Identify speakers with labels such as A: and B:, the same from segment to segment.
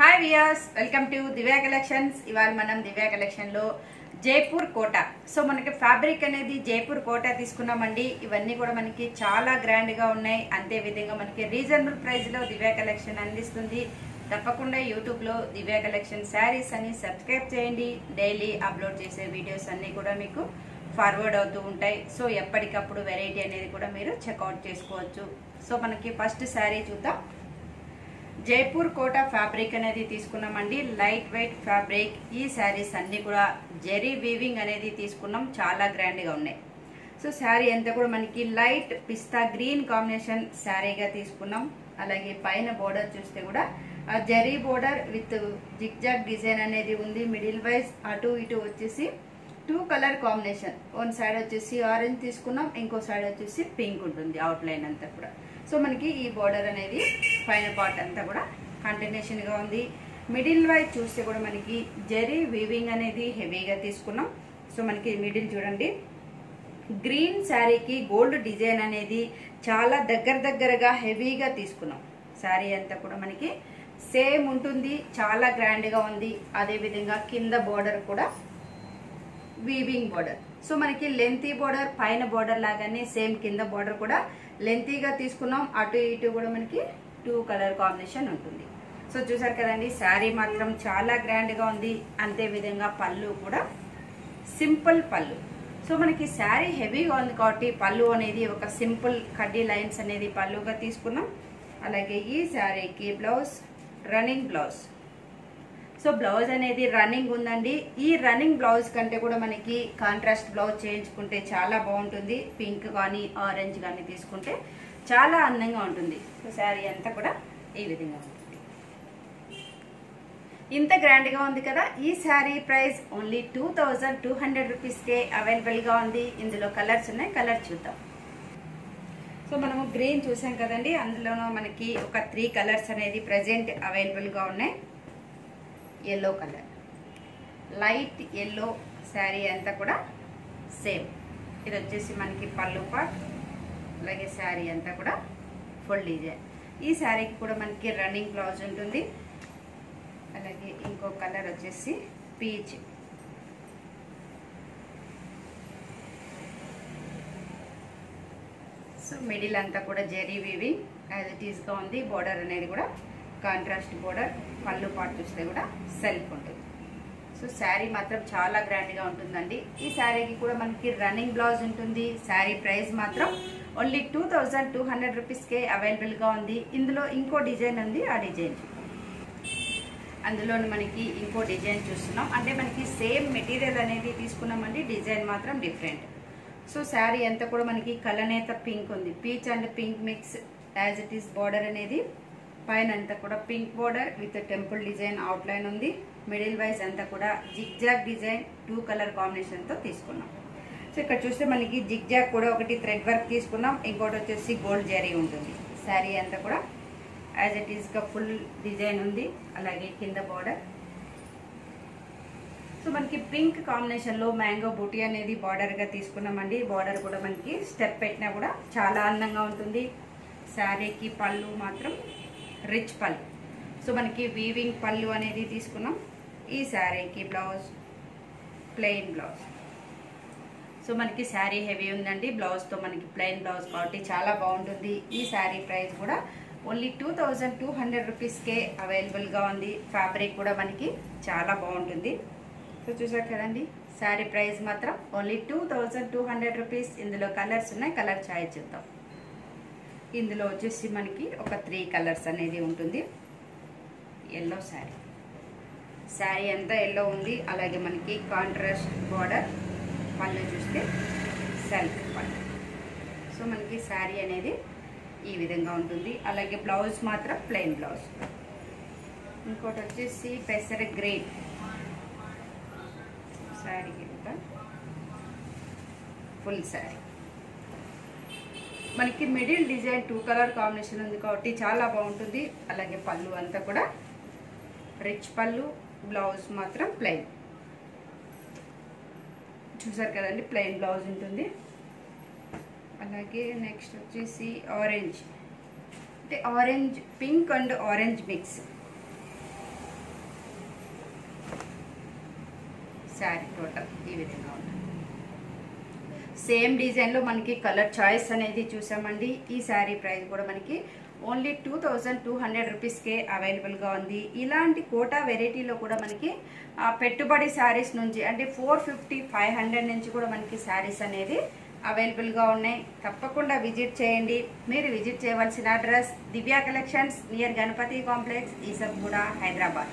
A: Hi viewers welcome to Divya collections ఇవాళ మనం దివ్యా కలెక్షన్లో జైపూర్ కోట. సో మనకి ఫ్యాబ్రిక్ అనేది జైపూర్ కోట తీసుకున్నామండి. ఇవన్నీ కూడా మనకి చాలా గ్రాండ్గా ఉన్నాయి. అంతేవిధంగా మనకి రీజనబుల్ ప్రైస్లో దివ్యా కలెక్షన్ అందిస్తుంది. తప్పకుండా యూట్యూబ్లో దివ్యా కలెక్షన్ శారీస్ అని సబ్స్క్రైబ్ చేయండి. డైలీ అప్లోడ్ చేసే వీడియోస్ అన్నీ కూడా మీకు ఫార్వర్డ్ అవుతూ ఉంటాయి. సో ఎప్పటికప్పుడు వెరైటీ అనేది కూడా మీరు చెక్అవుట్ చేసుకోవచ్చు. సో మనకి ఫస్ట్ శారీ చూద్దాం. జైపూర్ కోట ఫ్యాబ్రిక్ అనేది తీసుకున్నామండి. Light weight fabric. ఈ శారీస్ అన్నీ కూడా జెరీ వీవింగ్ అనేది తీసుకున్నాం. చాలా గ్రాండ్గా ఉన్నాయి. సో శారీ అంతా కూడా మనకి లైట్ పిస్తా గ్రీన్ కాంబినేషన్ శారీగా తీసుకున్నాం. అలాగే పైన బోర్డర్ చూస్తే కూడా ఆ zari border with zigzag design అనేది ఉంది. మిడిల్ వైజ్ అటు ఇటు వచ్చేసి two colour combination. One side వచ్చేసి ఆరెంజ్ తీసుకున్నాం ఇంకో సైడ్ వచ్చేసి పింక్ ఉంటుంది అవుట్ లైన్ అంతా కూడా. సో మనకి ఈ బోర్డర్ అనేది పైన పార్ట్ అంతా కూడా కంటిన్యూషన్గా ఉంది. మిడిల్ వైజ్ చూస్తే కూడా మనకి జరీ వీవింగ్ అనేది హెవీగా తీసుకున్నాం. సో మనకి మిడిల్ చూడండి. గ్రీన్ శారీకి గోల్డ్ డిజైన్ అనేది చాలా దగ్గర దగ్గరగా హెవీగా తీసుకున్నాం. శారీ అంతా కూడా మనకి సేమ్ ఉంటుంది చాలా గ్రాండ్గా ఉంది. అదే విధంగా కింద బోర్డర్ కూడా వీవింగ్ బోర్డర్ సో మనకి లెంతీ బోర్డర్ పైన బోర్డర్ లాగానే సేమ్ కింద బోర్డర్ కూడా లెంతీగా తీసుకున్నాం. అటు ఇటు కూడా మనకి టూ కలర్ కాంబినేషన్ ఉంటుంది. సో చూసారు కదండి శారీ మాత్రం చాలా గ్రాండ్గా ఉంది. అంతే విధంగా పళ్ళు కూడా సింపుల్ పళ్ళు. సో మనకి శారీ హెవీగా ఉంది కాబట్టి పళ్ళు అనేది ఒక సింపుల్ కడ్డీ లైన్స్ అనేది పళ్ళుగా తీసుకున్నాం. అలాగే ఈ శారీకి blouse running blouse so blouse అనేది రన్నింగ్ ఉందండి. ఈ రన్నింగ్ బ్లౌజ్ కంటే కూడా మనకి కాంట్రాస్ట్ బ్లౌజ్ చేయించుకుంటే చాలా బాగుంటుంది. పింక్ కానీ ఆరెంజ్ కానీ తీసుకుంటే చాలా అందంగా ఉంటుంది. సో శారీ అంతా కూడా ఈ విధంగా ఉంటుంది. ఇంత గ్రాండ్గా ఉంది కదా ఈ sari price only two thousand two hundred రూపీస్కే అవైలబుల్గా ఉంది. ఇందులో కలర్స్ ఉన్నాయి కలర్ చూద్దాం. సో మనము గ్రీన్ చూసాం కదండి అందులోనూ మనకి ఒక త్రీ కలర్స్ అనేది ప్రజెంట్ అవైలబుల్గా ఉన్నాయి. Yellow colour light yellow sari అంతా కూడా సేమ్ ఇది వచ్చేసి మనకి పళ్ళు పాట్ అలాగే శారీ అంతా కూడా ఫుల్ డిజైన్ ఈ శారీకి కూడా మనకి రన్నింగ్ బ్లౌజ్ ఉంటుంది. అలాగే ఇంకో కలర్ వచ్చేసి పీచ్ సో మిడిల్ అంతా కూడా జెరీ వీవింగ్ యాజ్ ఇట్ ఈస్గా ఉంది బోర్డర్ అనేది కూడా కాంట్రాస్ట్ బోర్డర్ పళ్ళు పాటు చూస్తే కూడా సెల్ఫ్ ఉంటుంది. సో శారీ మాత్రం చాలా గ్రాండ్గా ఉంటుందండి. ఈ శారీకి కూడా మనకి రన్నింగ్ బ్లౌజ్ ఉంటుంది. శారీ ప్రైస్ మాత్రం only two thousand two hundred రూపీస్కే అవైలబుల్గా ఉంది. ఇందులో ఇంకో డిజైన్ ఉంది. ఆ డిజైన్ అందులో మనకి ఇంకో డిజైన్ చూస్తున్నాం. అంటే మనకి సేమ్ మెటీరియల్ అనేది తీసుకున్నామండి. డిజైన్ మాత్రం డిఫరెంట్ సో శారీ అంతా కూడా మనకి కలనేత పింక్ ఉంది. Peach and pink mix as it is border అనేది పైన అంతా కూడా pink border with temple design outline ఉంది. మిడిల్ వైజ్ అంతా కూడా జిగ్జాగ్ డిజైన్ టూ కలర్ కాంబినేషన్తో తీసుకున్నాం. సో ఇక్కడ చూస్తే మనకి జిగ్జాగ్ కూడా ఒకటి థ్రెడ్ వర్క్ తీసుకున్నాం. ఇంకోటి వచ్చేసి గోల్డ్ జరీ ఉంటుంది. శారీ అంతా కూడా యాజ్ ఇట్ ఈస్గా ఫుల్ డిజైన్ ఉంది. అలాగే కింద బార్డర్ సో మనకి పింక్ కాంబినేషన్లో మ్యాంగో బూటీ అనేది బార్డర్గా తీసుకున్నామండి. బార్డర్ కూడా మనకి స్టెప్ పెట్టినా కూడా చాలా అందంగా ఉంటుంది. శారీకి పళ్ళు మాత్రం రిచ్ పళ్ళు. సో మనకి వీవింగ్ పళ్ళు అనేది తీసుకున్నాం. ఈ శారీకి బ్లౌజ్ ప్లెయిన్ బ్లౌజ్ సో మనకి శారీ హెవీ ఉందండి. బ్లౌజ్తో మనకి ప్లెయిన్ బ్లౌజ్ కాబట్టి చాలా బాగుంటుంది. ఈ శారీ ప్రైస్ కూడా only two thousand two hundred రూపీస్కే అవైలబుల్గా ఉంది. ఫ్యాబ్రిక్ కూడా మనకి చాలా బాగుంటుంది. సో చూసారు కదండి? శారీ ప్రైస్ మాత్రం only two thousand two hundred rupees ఇందులో కలర్స్ ఉన్నాయి. కలర్ ఛాయ్ చూద్దాం. ఇందులో వచ్చేసి మనకి ఒక త్రీ కలర్స్ అనేది ఉంటుంది. ఎల్లో శారీ శారీ అంతా ఎల్లో ఉంది. అలాగే మనకి కాంట్రాస్ట్ బార్డర్ పళ్ళు చూస్తే సెల్ఫ్ పళ్ళు. సో మనకి శారీ అనేది ఈ విధంగా ఉంటుంది. అలాగే బ్లౌజ్ మాత్రం ప్లెయిన్ బ్లౌజ్ ఇంకోటి వచ్చేసి పెసర గ్రీన్ శారీ ఇంకా ఫుల్ శారీ మనకి middle design two colour combination ఉంది కాబట్టి చాలా బాగుంటుంది. అలాగే పళ్ళు అంతా కూడా రిచ్ పళ్ళు బ్లౌజ్ మాత్రం ప్లెయిన్. చూసారు కదండి ప్లెయిన్ బ్లౌజ్ ఉంటుంది. అలాగే నెక్స్ట్ వచ్చేసి ఆరెంజ్. అంటే orange pink and orange mix. Sari total ఈ విధంగా ఉంటుంది. సేమ్ డిజైన్లో మనకి కలర్ చాయిస్ అనేది చూసామండి. ఈ శారీ ప్రైస్ కూడా మనకి only two thousand two hundred రూపీస్కే అవైలబుల్గా ఉంది. ఇలాంటి కోటా వెరైటీలో కూడా మనకి పెట్టుబడి శారీస్ నుంచి అంటే ఫోర్ ఫిఫ్టీ ఫైవ్ హండ్రెడ్ నుంచి కూడా మనకి శారీస్ అనేది అవైలబుల్గా ఉన్నాయి. తప్పకుండా విజిట్ చేయండి. మీరు విజిట్ చేయవలసిన address Divya collections near Ganapati complex Isabguda Hyderabad.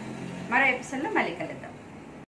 A: మరో ఎపిసోడ్లో మళ్ళీ కలుద్దాం.